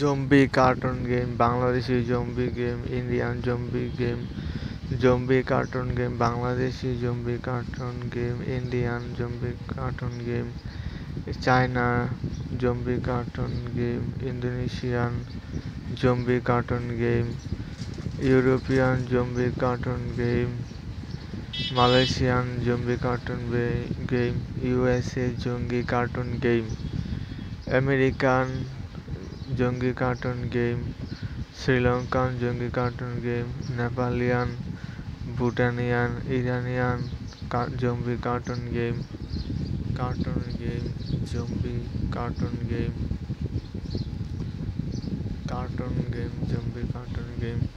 zombie cartoon game Bangladeshi zombie game Indian zombie game zombie cartoon game Bangladeshi zombie cartoon game Indian zombie cartoon game China zombie cartoon game Indonesian zombie cartoon game European zombie cartoon game Malaysian zombie cartoon game USA জঙ্গি cartoon game American जंगी cartoon game Sri Lankan जंगी cartoon game Nepalian Bhutanian Iranian जंगी cartoon game cartoon game जंगी cartoon game cartoon game, जंगी cartoon game